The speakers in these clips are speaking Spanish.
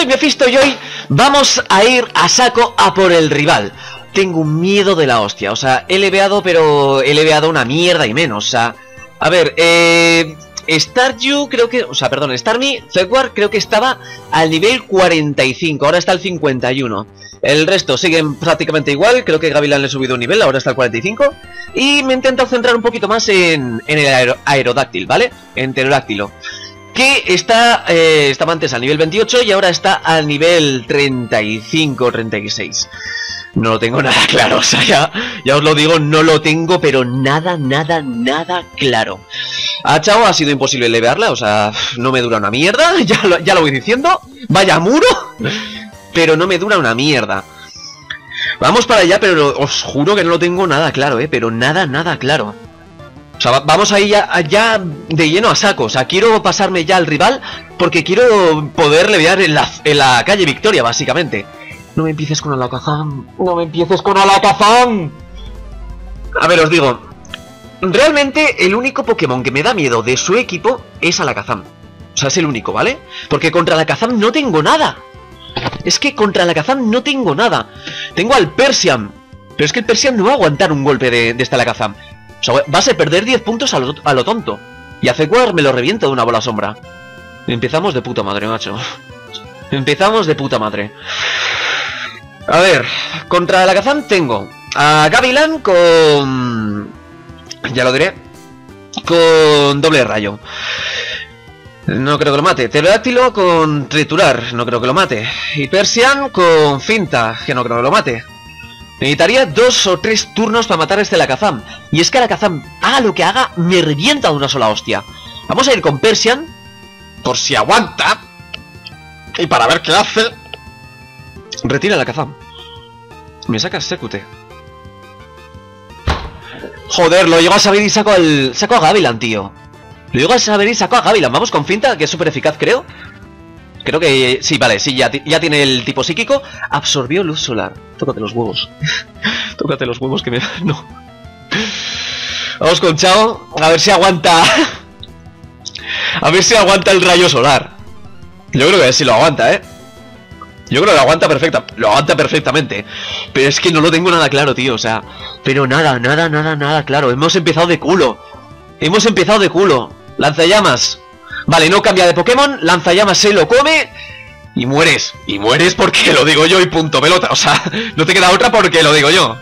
soy Mephisto y hoy vamos a ir a saco a por el rival. Tengo un miedo de la hostia, o sea, he leveado, pero he leveado una mierda y menos, o sea... A ver, eh... Stardew creo que... O sea, perdón, Starmie, Fedward creo que estaba al nivel 45, ahora está al 51. El resto siguen prácticamente igual, creo que Gavilan le ha subido un nivel, ahora está al 45. Y me he intentado centrar un poquito más en, en el aerodáctil, ¿vale? En pterodáctilo que está, eh, estaba antes al nivel 28 y ahora está al nivel 35 36. No lo tengo nada claro, o sea, ya, os lo digo, no lo tengo, pero nada, nada, nada claro. A Chao ha sido imposible levearla, o sea, no me dura una mierda, ya lo, ya lo voy diciendo. Vaya muro, pero no me dura una mierda. Vamos para allá, pero os juro que no lo tengo nada claro, eh, pero nada, nada claro. O sea, vamos ahí ya, ya, de lleno a saco. O sea, quiero pasarme ya al rival porque quiero poder levear en la, en la calle Victoria, básicamente. No me empieces con Alakazam. No me empieces con Alakazam. A ver, os digo. Realmente el único Pokémon que me da miedo de su equipo es Alakazam. O sea, es el único, ¿vale? Porque contra Alakazam no tengo nada. Es que contra Alakazam no tengo nada. Tengo al Persian. Pero es que el Persian no va a aguantar un golpe de, de este Alakazam. O sea, vas a perder 10 puntos a lo, tonto. Y a Fekuar me lo reviento de una bola sombra. Empezamos de puta madre, macho. Empezamos de puta madre. A ver, contra la Kazan tengo a Gavilan con... Ya lo diré. Con doble rayo. No creo que lo mate. Pterodáctilo con triturar. No creo que lo mate. Y Persian con finta. Que no creo que lo mate. Necesitaría dos o tres turnos para matar a este Lakazam. Y es que Lakazam, haga lo que haga, me revienta de una sola hostia. Vamos a ir con Persian, por si aguanta. Y para ver qué hace. Retira Lakazam. Me saca Secute. Joder, lo llego a saber y saco al. saco a Gavilan, tío. Lo llego a saber y saco a Gavilan. Vamos con finta, que es súper eficaz, creo. Creo que sí, vale, sí, ya, ya tiene el tipo psíquico. Absorbió luz solar. Tócate los huevos. Tócate los huevos que me... No. Vamos con Chao. A ver si aguanta... A ver si aguanta el rayo solar. Yo creo que sí lo aguanta, ¿eh? Yo creo que lo aguanta perfecta, lo aguanta perfectamente. Pero es que no lo tengo nada claro, tío. O sea, pero nada, nada, nada, nada claro. Hemos empezado de culo. Hemos empezado de culo. Lanzallamas. Vale, no cambia de Pokémon, lanzallamas se lo come y mueres. Y mueres porque lo digo yo y punto pelota. O sea, no te queda otra porque lo digo yo.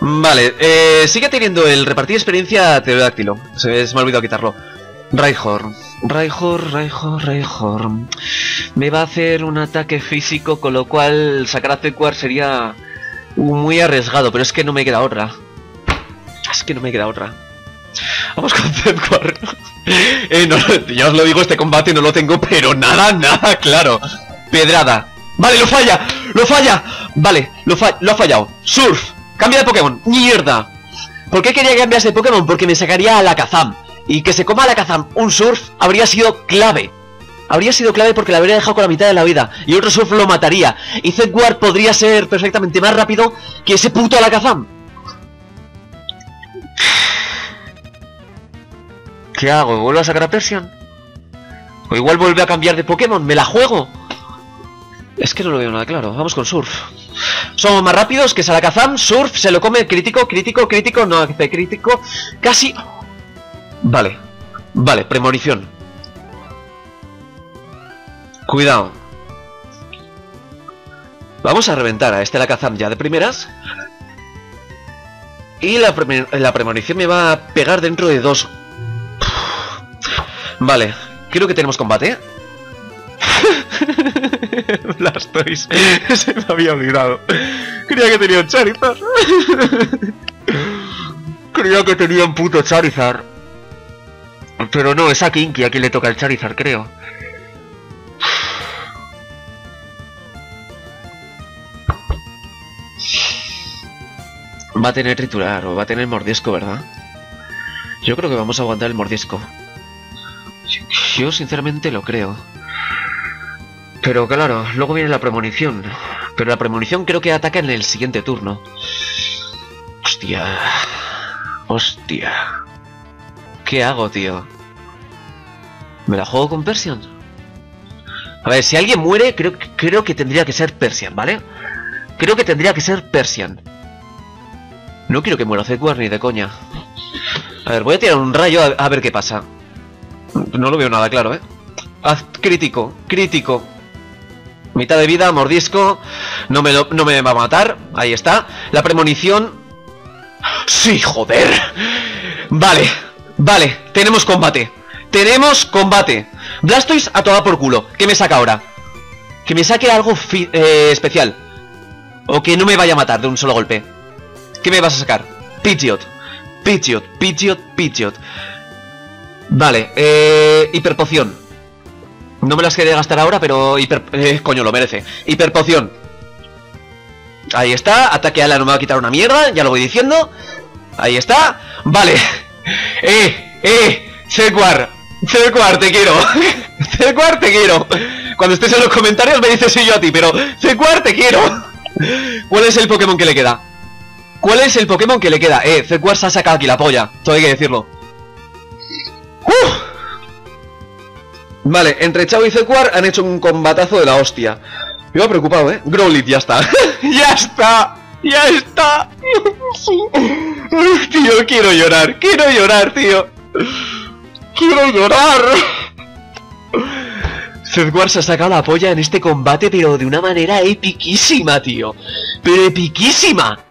Vale, eh, sigue teniendo el repartir experiencia pterodáctilo. Se, me ha olvidado quitarlo. Raihor. Raihor, Raihor, Raihor. Me va a hacer un ataque físico, con lo cual sacar a Zequar sería muy arriesgado, pero es que no me queda otra. Es que no me queda otra. Vamos con. Eh, no, ya os lo digo, este combate no lo tengo, pero nada, nada claro. Pedrada. Vale, lo falla, lo falla. Vale, lo, lo ha fallado. Surf. Cambia de Pokémon. Mierda. ¿Por qué quería cambiar de Pokémon? Porque me sacaría a la Kazam. Y que se coma a la Kazam un Surf habría sido clave. Habría sido clave porque la habría dejado con la mitad de la vida. Y otro Surf lo mataría. Y Zedward podría ser perfectamente más rápido que ese puto Alakazam. ¿Qué hago? ¿Vuelvo a sacar a Persian? O igual vuelve a cambiar de Pokémon, ¿me la juego? Es que no lo veo nada claro, vamos con Surf. Somos más rápidos que Salakazam, Surf, se lo come crítico, crítico, crítico, no hace crítico. Casi... Vale, vale, premonición. Cuidado. Vamos a reventar a este Alakazam ya de primeras. Y la, la premonición me va a pegar dentro de dos Vale, creo que tenemos combate. Blastoise, se me había olvidado. Creía que tenía un Charizard. Creía que tenía un puto Charizard. Pero no, es a Kinky a quien le toca el Charizard, creo. Va a tener triturar o va a tener mordisco, ¿verdad? Yo creo que vamos a aguantar el mordisco. Yo sinceramente lo creo. Pero claro, luego viene la premonición. Pero la premonición creo que ataca en el siguiente turno. Hostia. Hostia. ¿Qué hago, tío? ¿Me la juego con Persian? A ver, si alguien muere, creo, creo que tendría que ser Persian, ¿vale? Creo que tendría que ser Persian. No quiero que muera Zedward ni de coña. A ver, voy a tirar un rayo a, ver qué pasa. No lo veo nada claro, ¿eh? Haz crítico, crítico. Mitad de vida, mordisco. No me, no me va a matar. Ahí está. La premonición. ¡Sí, joder! Vale, vale. Tenemos combate. Tenemos combate. Blastoise a toda por culo. ¿Qué me saca ahora? Que me saque algo eh, especial. O que no me vaya a matar de un solo golpe. ¿Qué me vas a sacar? Pidgeot. Pidgeot, Pidgeot, Pidgeot. Vale, eh... Hiperpoción. No me las quería gastar ahora, pero hiper... Eh, coño, lo merece. Hiperpoción. Ahí está, ataque ala no me va a quitar una mierda, ya lo voy diciendo. Ahí está. Vale. Eh, eh, Sequar. Sequar, te quiero. Sequar, te quiero. Cuando estés en los comentarios me dices soy yo a ti, pero Sequar, te quiero. ¿Cuál es el Pokémon que le queda? ¿Cuál es el Pokémon que le queda? Eh, Zequar se ha sacado aquí la polla. Todo hay que decirlo. Vale, entre Chao y Zequar han hecho un combatazo de la hostia. Me iba preocupado, ¿eh? Growlit, ya está. ¡Ya está! ¡Ya está! tío, quiero llorar. Quiero llorar, tío. Quiero llorar. Zedwar se ha sacado la polla en este combate, pero de una manera epiquísima, tío. Pero epiquísima.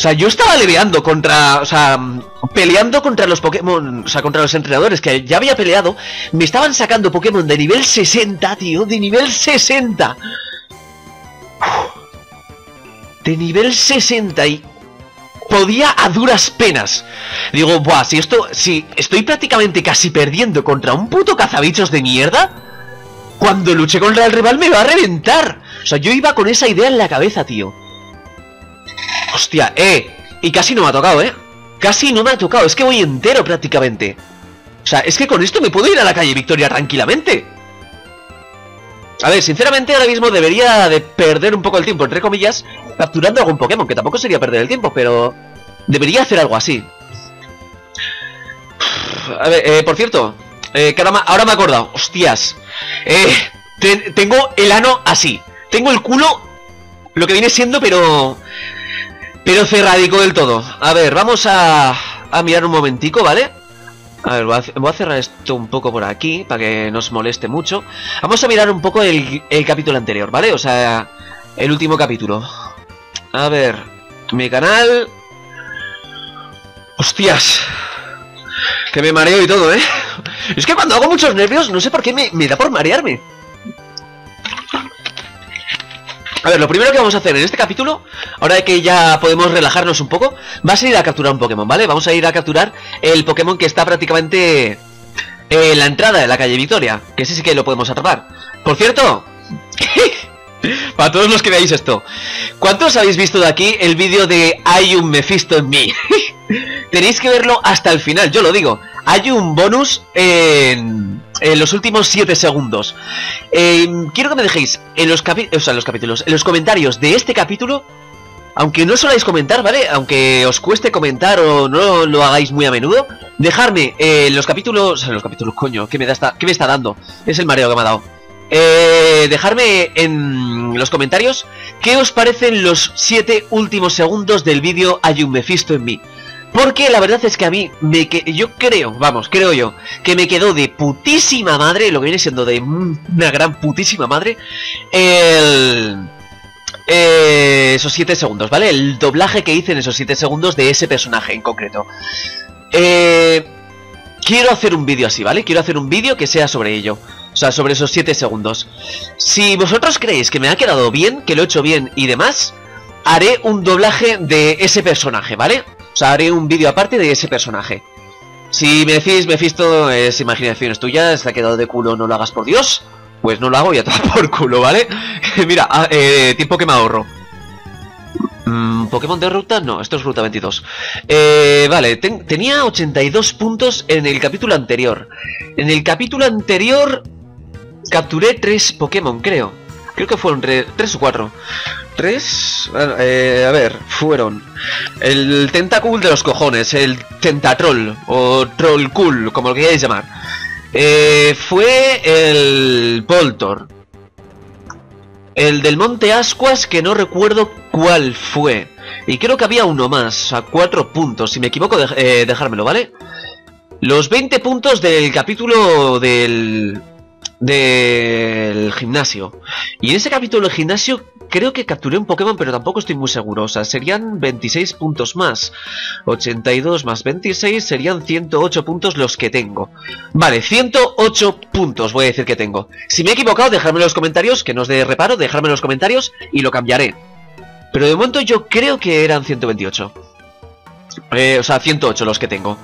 O sea, yo estaba leveando contra... O sea, peleando contra los Pokémon... O sea, contra los entrenadores que ya había peleado. Me estaban sacando Pokémon de nivel 60, tío. De nivel 60. De nivel 60 y... Podía a duras penas. Digo, buah, si esto... Si estoy prácticamente casi perdiendo contra un puto cazabichos de mierda... Cuando luché contra el rival me va a reventar. O sea, yo iba con esa idea en la cabeza, tío. Hostia, eh. Y casi no me ha tocado, eh. Casi no me ha tocado. Es que voy entero prácticamente. O sea, es que con esto me puedo ir a la calle Victoria tranquilamente. A ver, sinceramente ahora mismo debería de perder un poco el tiempo, entre comillas, capturando algún Pokémon, que tampoco sería perder el tiempo, pero debería hacer algo así. A ver, eh, por cierto, eh, ahora, me he acordado, hostias, eh, tengo el ano así, tengo el culo, lo que viene siendo, pero pero cerradico del todo. A ver, vamos a, a mirar un momentico, ¿vale? A ver, voy a, cerrar esto un poco por aquí, para que nos moleste mucho. Vamos a mirar un poco el, el capítulo anterior, ¿vale? O sea, el último capítulo. A ver, mi canal... Hostias. Que me mareo y todo, ¿eh? Es que cuando hago muchos nervios, no sé por qué me, me da por marearme. A ver, lo primero que vamos a hacer en este capítulo, ahora que ya podemos relajarnos un poco, va a ser ir a capturar un Pokémon, ¿vale? Vamos a ir a capturar el Pokémon que está prácticamente en la entrada de la calle Victoria, que ese sí que lo podemos atrapar. Por cierto, para todos los que veáis esto, ¿cuántos habéis visto de aquí el vídeo de Hay un Mephisto en mí? Tenéis que verlo hasta el final, yo lo digo. Hay un bonus en en los últimos 7 segundos. Eh, quiero que me dejéis en los, o sea, en los capítulos, en los comentarios de este capítulo, aunque no soláis comentar, ¿vale? Aunque os cueste comentar o no lo hagáis muy a menudo, dejarme en los capítulos, los capítulos, coño, ¿qué me, da ¿qué me está dando? Es el mareo que me ha dado. Eh, dejarme en los comentarios qué os parecen los 7 últimos segundos del vídeo Hay un Mephisto en mí. Porque la verdad es que a mí, me que yo creo, vamos, creo yo, que me quedó de putísima madre, lo que viene siendo de una gran putísima madre, el... Eh, esos 7 segundos, ¿vale? El doblaje que hice en esos 7 segundos de ese personaje en concreto. Eh, quiero hacer un vídeo así, ¿vale? Quiero hacer un vídeo que sea sobre ello. O sea, sobre esos 7 segundos. Si vosotros creéis que me ha quedado bien, que lo he hecho bien y demás, haré un doblaje de ese personaje, ¿vale? O sea, haré un vídeo aparte de ese personaje. Si me decís, Mephisto, es imaginaciones tuyas, te ha quedado de culo, no lo hagas por Dios, pues no lo hago y a por culo, ¿vale? Mira, ah, eh, tiempo que me ahorro. Mm, ¿Pokémon de ruta? No, esto es ruta 22. Eh, vale, tenía 82 puntos en el capítulo anterior. En el capítulo anterior capturé 3 Pokémon, creo. Creo que fueron 3 o 4. ¿Tres? Eh, a ver, fueron el Tentacool de los cojones, el Tentatroll o Trollcool, como lo queráis llamar. Eh, fue el Poltor. El del Monte Ascuas, que no recuerdo cuál fue. Y creo que había uno más, a cuatro puntos. Si me equivoco, eh, dejármelo, ¿vale? Los 20 puntos del capítulo del... Del gimnasio. Y en ese capítulo del gimnasio creo que capturé un Pokémon, pero tampoco estoy muy seguro. O sea, serían 26 puntos más. 82 más 26 serían 108 puntos los que tengo. Vale, 108 puntos voy a decir que tengo. Si me he equivocado, dejadme en los comentarios, que no os dé reparo, dejadme en los comentarios y lo cambiaré. Pero de momento yo creo que eran 128. Eh, o sea, 108 los que tengo.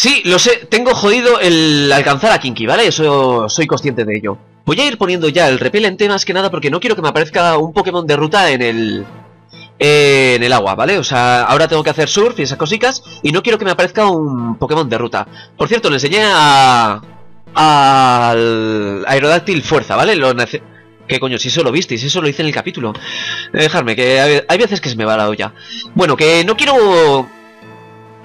Sí, lo sé, tengo jodido el alcanzar a Kinky, ¿vale? Eso soy consciente de ello. Voy a ir poniendo ya el repelente más que nada porque no quiero que me aparezca un Pokémon de ruta en el... en el agua, ¿vale? O sea, ahora tengo que hacer surf y esas cositas y no quiero que me aparezca un Pokémon de ruta. Por cierto, le enseñé a... al Aerodáctil Fuerza, ¿vale? Lo ¿Qué coño? Si eso lo visteis, eso lo hice en el capítulo. Dejarme, que hay veces que se me va la olla. Bueno, que no quiero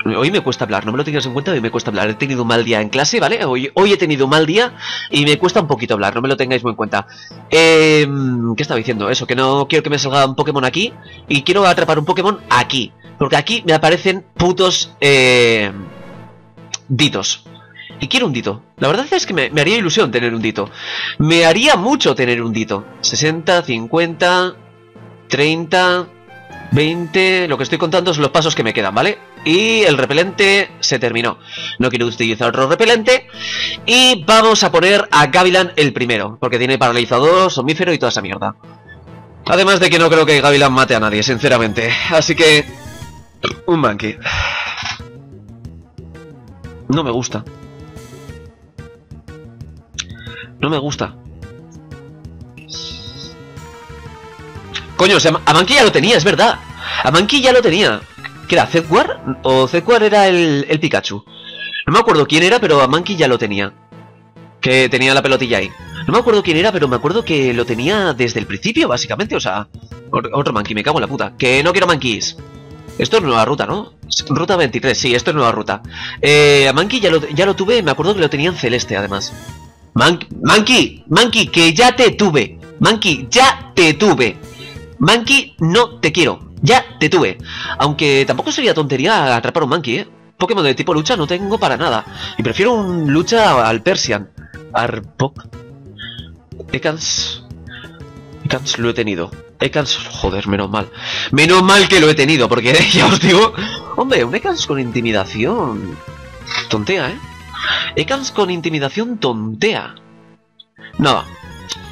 Hoy me cuesta hablar, no me lo tengas en cuenta, hoy me cuesta hablar. He tenido un mal día en clase, ¿vale? Hoy, he tenido un mal día y me cuesta un poquito hablar, no me lo tengáis muy en cuenta. Eh, ¿Qué estaba diciendo? Eso, que no quiero que me salga un Pokémon aquí y quiero atrapar un Pokémon aquí. Porque aquí me aparecen putos eh, ditos. Y quiero un dito. La verdad es que me, me, haría ilusión tener un dito. Me haría mucho tener un dito. 60, 50, 30, 20... Lo que estoy contando son los pasos que me quedan, ¿vale? Y el repelente se terminó. No quiero utilizar otro repelente. Y vamos a poner a Gavilan el primero. Porque tiene paralizador, somífero y toda esa mierda. Además de que no creo que Gavilan mate a nadie, sinceramente. Así que... Un monkey. No me gusta. No me gusta. Coño, a Monkey ya lo tenía, es verdad. A Monkey ya lo tenía. ¿Qué era? ¿Zedwar? ¿O Zedwar era el, el Pikachu? No me acuerdo quién era, pero a Monkey ya lo tenía. Que tenía la pelotilla ahí. No me acuerdo quién era, pero me acuerdo que lo tenía desde el principio, básicamente. O sea, otro Monkey, me cago en la puta. Que no quiero Monkeys. Esto es nueva ruta, ¿no? Ruta 23, sí, esto es nueva ruta. Eh, a Monkey ya lo, ya lo tuve, me acuerdo que lo tenía en celeste, además. Monkey, Monkey, que ya te tuve. Monkey, ya te tuve. Monkey, no te quiero. Ya te tuve. Aunque tampoco sería tontería atrapar un Monkey, ¿eh? Pokémon de tipo lucha no tengo para nada. Y prefiero un lucha al Persian. Arbok. Ekans. Ekans lo he tenido. Ekans, joder, menos mal. Menos mal que lo he tenido, porque ya os digo... Hombre, un Ekans con intimidación... Tontea, ¿eh? Ekans con intimidación tontea. No.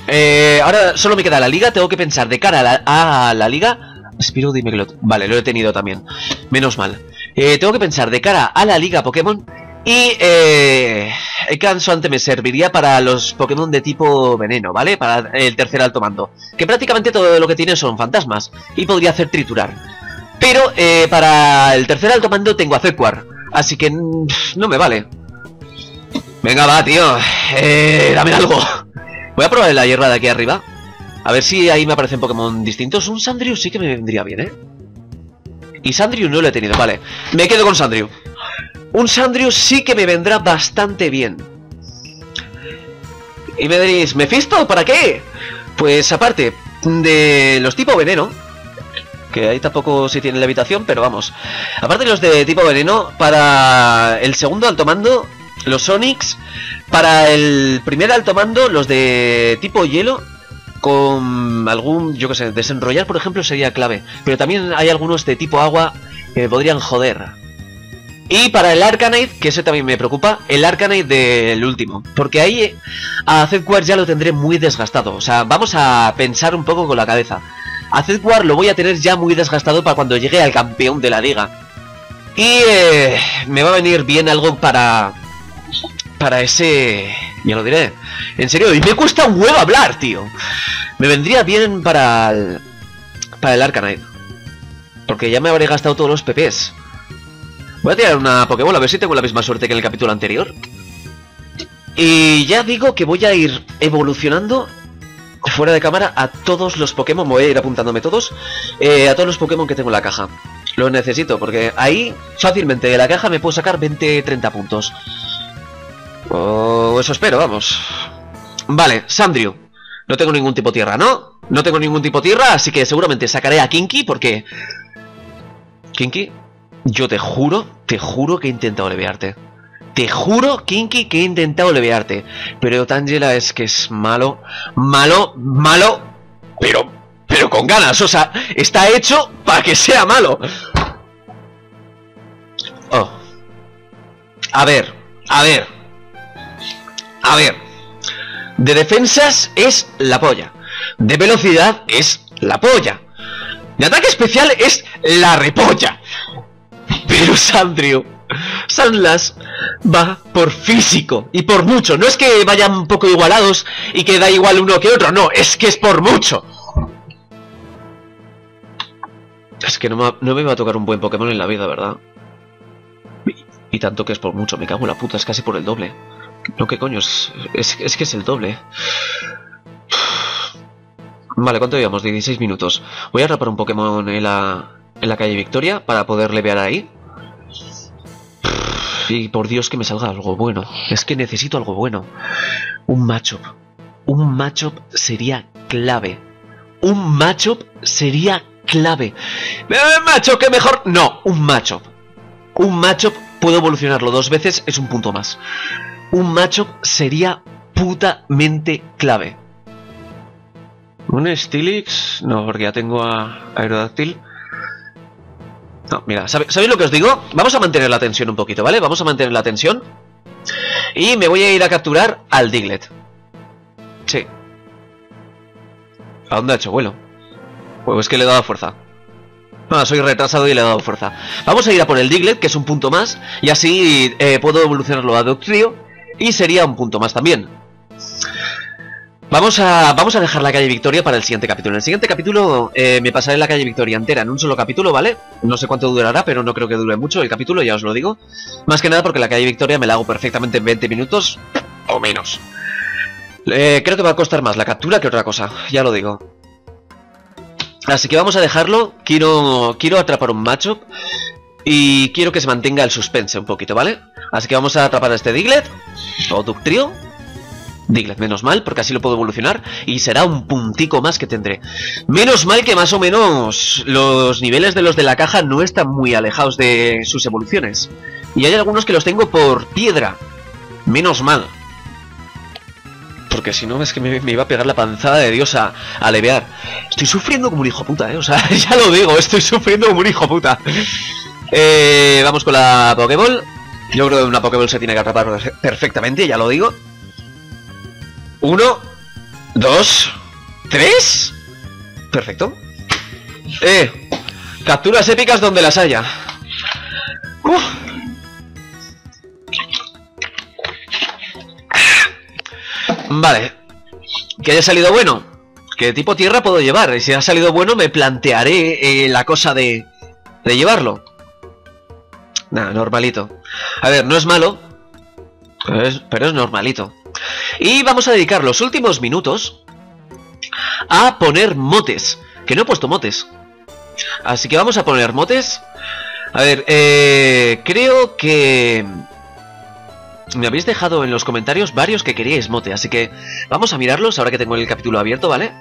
Eh, ahora solo me queda la liga, tengo que pensar de cara a la liga Spiro Dimeglot. Vale, lo he tenido también. Menos mal. Eh, tengo que pensar de cara a la liga Pokémon. Y eh, el Cansoante me serviría para los Pokémon de tipo veneno, ¿vale? Para el tercer alto mando. Que prácticamente todo lo que tiene son fantasmas. Y podría hacer triturar. Pero eh, para el tercer alto mando tengo a. Así que mm, no me vale. Venga, va, tío. Eh, dame algo. Voy a probar la hierba de aquí arriba. A ver si ahí me aparecen Pokémon distintos. Un Sandrew sí que me vendría bien, ¿eh? Y Sandrew no lo he tenido, vale. Me quedo con Sandrew. Un Sandrew sí que me vendrá bastante bien. Y me diréis, ¿Mephisto? ¿Para qué? Pues aparte de los tipo veneno, que ahí tampoco se tiene la habitación, pero vamos. Aparte de los de tipo veneno, para el segundo alto mando, los Sonics, para el primer alto mando, los de tipo hielo, con algún, yo que sé, desenrollar por ejemplo sería clave. Pero también hay algunos de tipo agua que podrían joder. Y para el Arcanite, que ese también me preocupa, el Arcanite del último. Porque ahí a Zedward ya lo tendré muy desgastado. O sea, vamos a pensar un poco con la cabeza. A Zedward lo voy a tener ya muy desgastado para cuando llegue al campeón de la liga. Y eh, me va a venir bien algo para... Para ese ya lo diré. En serio, y me cuesta un huevo hablar, tío. Me vendría bien para el... Para el Arcanite. Porque ya me habré gastado todos los PPs. Voy a tirar una Pokéball a ver si tengo la misma suerte que en el capítulo anterior. Y ya digo que voy a ir evolucionando fuera de cámara a todos los Pokémon. Voy a ir apuntándome todos. Eh, a todos los Pokémon que tengo en la caja. Lo necesito porque ahí fácilmente de la caja me puedo sacar 20-30 puntos. Oh, eso espero, vamos. Vale, Sandrio. No tengo ningún tipo tierra, ¿no? No tengo ningún tipo tierra, así que seguramente sacaré a Kinky porque... Kinky, yo te juro, te juro que he intentado levearte. Te juro, Kinky, que he intentado levearte. Pero Tangela es que es malo, malo, malo, pero, pero con ganas. O sea, está hecho para que sea malo. Oh. A ver, a ver. A ver. De defensas es la polla. De velocidad es la polla. De ataque especial es la repolla. Pero Sandrio, Sandlas va por físico y por mucho. No es que vayan un poco igualados y que da igual uno que otro, no, es que es por mucho. Es que no me, no va a tocar un buen Pokémon en la vida, ¿verdad? Y, tanto que es por mucho, me cago en la puta, es casi por el doble. No, ¿qué coño? Es, es, que es el doble. Vale, ¿cuánto llevamos? 16 minutos. Voy a atrapar un Pokémon en la, en la calle Victoria para poder levear ahí. Y por Dios que me salga algo bueno. Es que necesito algo bueno. Un matchup. Un matchup sería clave. Un matchup sería clave. ¿Un macho que mejor? No, un matchup. Un matchup puedo evolucionarlo dos veces, es un punto más. Un matchup sería putamente clave. ¿Un Stilix? No, porque ya tengo a Aerodáctil. No, mira, ¿sabéis lo que os digo? Vamos a mantener la tensión un poquito, ¿vale? Vamos a mantener la tensión. Y me voy a ir a capturar al Diglett. Sí. ¿A dónde ha hecho vuelo? Pues es que le he dado fuerza. No, soy retrasado y le he dado fuerza. Vamos a ir a por el Diglett, que es un punto más. Y así eh, puedo evolucionarlo a Doctrio. Y sería un punto más también. Vamos a, vamos a dejar la calle Victoria para el siguiente capítulo. En el siguiente capítulo eh, me pasaré la calle Victoria entera en un solo capítulo, ¿vale? No sé cuánto durará, pero no creo que dure mucho el capítulo, ya os lo digo. Más que nada porque la calle Victoria me la hago perfectamente en 20 minutos o menos. Eh, creo que va a costar más la captura que otra cosa, ya lo digo. Así que vamos a dejarlo. Quiero, quiero atrapar un matchup y quiero que se mantenga el suspense un poquito, ¿vale? Así que vamos a atrapar a este Diglett o Ductrio Diglett, menos mal, porque así lo puedo evolucionar y será un puntico más que tendré. Menos mal que más o menos los niveles de los de la caja no están muy alejados de sus evoluciones. Y hay algunos que los tengo por piedra. Menos mal. Porque si no es que me, iba a pegar la panzada de Dios a, a. Estoy sufriendo como un hijo puta, ¿eh? O sea, ya lo digo, estoy sufriendo como un hijo puta. Eh, vamos con la Pokéball. Yo creo que una Pokéball se tiene que atrapar perfectamente, ya lo digo. Uno, dos, tres. Perfecto. Eh, capturas épicas donde las haya. Vale. Que haya salido bueno. ¿Qué tipo tierra puedo llevar? Y si ha salido bueno me plantearé eh, la cosa de, de llevarlo. Nada, normalito. A ver, no es malo. pero es normalito. Y vamos a dedicar los últimos minutos a poner motes. Que no he puesto motes. Así que vamos a poner motes. A ver, eh, creo que... Me habéis dejado en los comentarios varios que queríais mote, así que vamos a mirarlos ahora que tengo el capítulo abierto, ¿vale?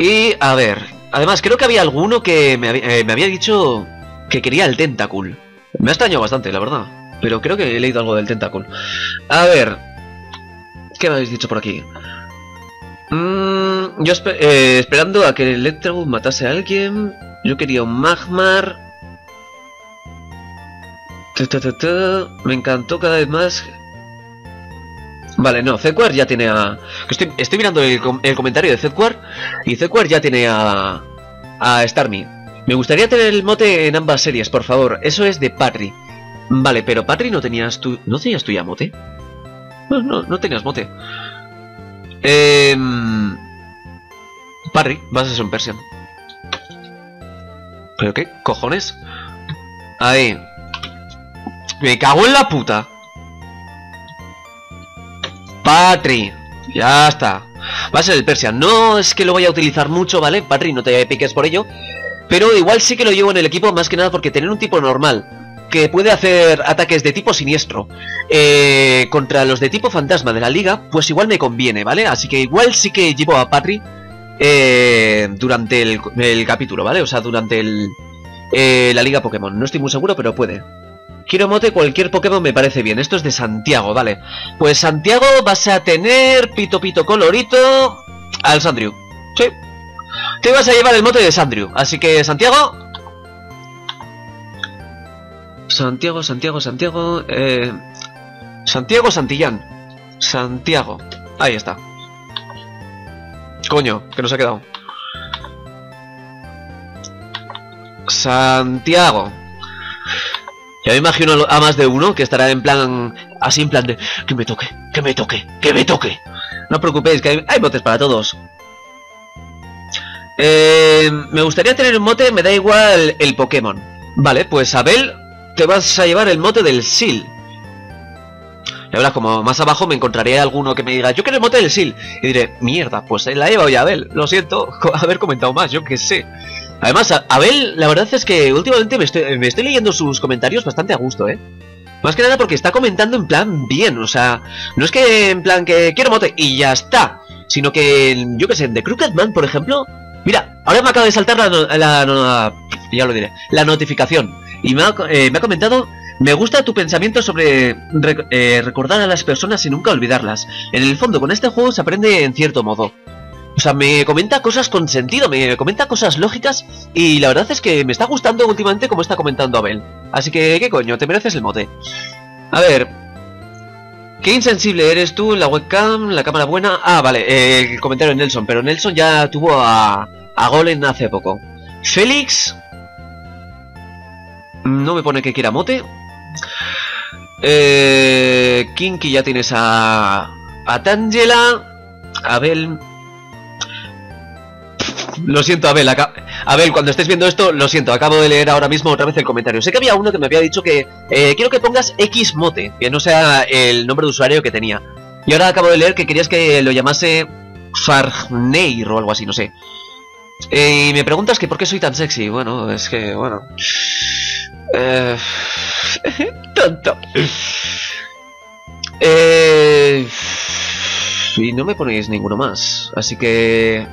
Y a ver, además creo que había alguno que me, había, eh, me había dicho que quería el Tentacool. Me ha extrañado bastante, la verdad. Pero creo que he leído algo del Tentacool. A ver, ¿Qué me habéis dicho por aquí? Mm, yo eh, esperando a que el Electro matase a alguien. Yo quería un Magmar. Me encantó cada vez más. Vale, no, Zedward ya tiene a... Estoy, mirando el, comentario de Zedward y Zedward ya tiene a... A Starmie. Me gustaría tener el mote en ambas series, por favor. Eso es de Patri. Vale, pero Patri no tenías tú... ¿No tenías tú ya mote? No, no, no tenías mote. Eh... Parry, vas a ser un Persian. ¿Pero qué cojones? Ahí. Me cago en la puta. Patri. Ya está. Va a ser el Persian. No es que lo vaya a utilizar mucho, ¿vale? Patri, no te piques por ello. Pero igual sí que lo llevo en el equipo más que nada porque tener un tipo normal que puede hacer ataques de tipo siniestro eh, contra los de tipo fantasma de la liga, pues igual me conviene, ¿vale? Así que igual sí que llevo a Patri eh, durante el, capítulo, ¿vale? O sea, durante el, eh, la liga Pokémon. No estoy muy seguro, pero puede. Quiero mote cualquier Pokémon me parece bien. Esto es de Santiago, vale. Pues Santiago vas a tener Pito Pito Colorito al Sandrew. Sí. Te vas a llevar el mote de Sandrew. Así que, Santiago... Santiago, Santiago, Santiago... Eh... Santiago Santillán. Santiago. Ahí está. Coño, que nos ha quedado. Santiago. Ya me imagino a más de uno que estará en plan... Así en plan de... Que me toque, que me toque, que me toque. No os preocupéis, que hay, hay motes para todos. Eh, me gustaría tener un mote, me da igual el Pokémon. Vale, pues Abel, te vas a llevar el mote del Sil. Y ahora, como más abajo me encontraré alguno que me diga, yo quiero el mote del Sil. Y diré, mierda, pues la he llevado ya Abel. Lo siento, haber comentado más, yo qué sé. Además, Abel, la verdad es que últimamente me estoy, me estoy leyendo sus comentarios bastante a gusto, ¿eh? Más que nada porque está comentando en plan bien, o sea, no es que en plan que quiero mote y ya está, sino que, yo qué sé, de Crooked Man, por ejemplo, mira, ahora me acaba de saltar la, ya lo diré, la notificación y me ha, eh, me ha comentado me gusta tu pensamiento sobre eh, recordar a las personas y nunca olvidarlas. En el fondo, con este juego se aprende en cierto modo. O sea, me comenta cosas con sentido, me comenta cosas lógicas y la verdad es que me está gustando últimamente como está comentando Abel. Así que, ¿qué coño? Te mereces el mote. A ver... Qué insensible eres tú, la webcam, la cámara buena... Ah, vale, el comentario de Nelson, pero Nelson ya tuvo a, a Golem hace poco. Félix... No me pone que quiera mote. Eh, Kinky ya tienes a... A Tangela. Abel... Lo siento, Abel. Abel, cuando estés viendo esto, lo siento. Acabo de leer ahora mismo otra vez el comentario. Sé que había uno que me había dicho que eh, quiero que pongas X mote, que no sea el nombre de usuario que tenía. Y ahora acabo de leer que querías que lo llamase Farneir o algo así, no sé. Eh, y me preguntas que por qué soy tan sexy. Bueno, es que, bueno. Eh, tonto. Eh, y no me ponéis ninguno más. Así que...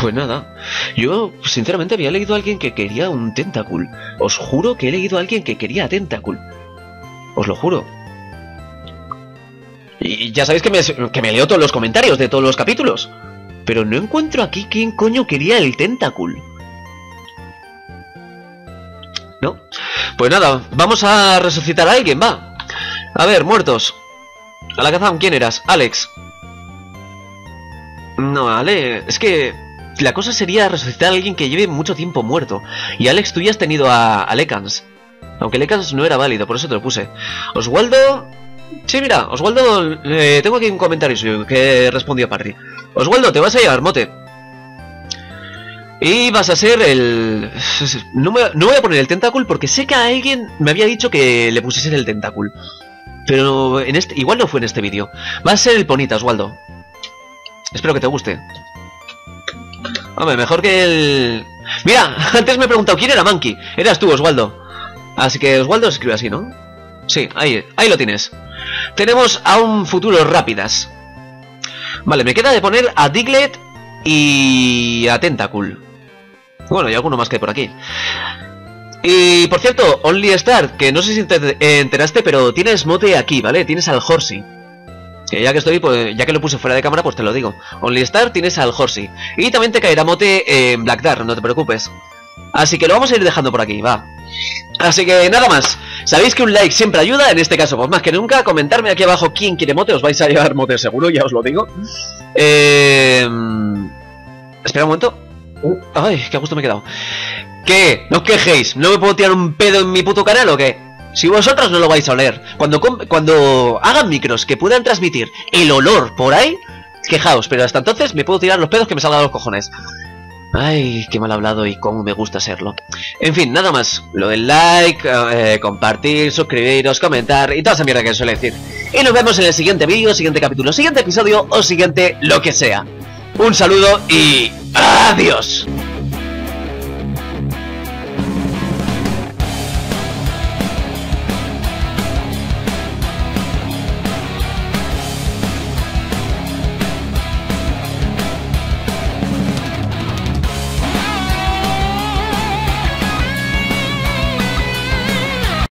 Pues nada, yo sinceramente había leído a alguien que quería un Tentacool. Os juro que he leído a alguien que quería Tentacool. Os lo juro. Y ya sabéis que me, que me leo todos los comentarios de todos los capítulos. Pero no encuentro aquí quién coño quería el Tentacool. ¿No? Pues nada, vamos a resucitar a alguien, va. A ver, muertos. A la cazán, ¿quién eras? Alex. No, Ale, es que la cosa sería resucitar a alguien que lleve mucho tiempo muerto. Y Alex, tú ya has tenido a, a. Aunque Lekans no era válido, por eso te lo puse. Oswaldo... Sí, mira, Oswaldo... Eh, tengo aquí un comentario suyo que respondió a Parry. Oswaldo, te vas a llevar mote. Y vas a ser el... No, no voy a poner el tentáculo porque sé que a alguien me había dicho que le pusiese el tentáculo. Pero en este... Igual no fue en este vídeo. Va a ser el Ponita, Oswaldo. Espero que te guste. Hombre, mejor que el... Mira, antes me he preguntado quién era Monkey. Eras tú, Oswaldo. Así que Oswaldo se escribe así, ¿no? Sí, ahí, ahí lo tienes. Tenemos a un futuro rápidas. Vale, me queda de poner a Diglett y a Tentacool. Bueno, y alguno más que hay por aquí. Y por cierto, Only Star, que no sé si te enteraste, pero tienes mote aquí, ¿vale? Tienes al Horsey. Que ya que estoy, pues ya que lo puse fuera de cámara, pues te lo digo. Only Star tienes al Horsey. Y también te caerá mote en Black Dark, no te preocupes. Así que lo vamos a ir dejando por aquí, va. Así que nada más. Sabéis que un like siempre ayuda, en este caso, pues más que nunca, comentarme aquí abajo quién quiere mote, os vais a llevar mote seguro, ya os lo digo. Eh... Espera un momento. Uh, ay, qué gusto me he quedado. ¿Qué? No os quejéis, ¿no me puedo tirar un pedo en mi puto canal o qué? Si vosotros no lo vais a oler, cuando, cuando hagan micros que puedan transmitir el olor por ahí, quejaos, pero hasta entonces me puedo tirar los pedos que me salgan los cojones. Ay, qué mal hablado y cómo me gusta serlo. En fin, nada más. Lo del like, eh, compartir, suscribiros, comentar y toda esa mierda que suele decir. Y nos vemos en el siguiente vídeo, siguiente capítulo, siguiente episodio o siguiente lo que sea. Un saludo y adiós.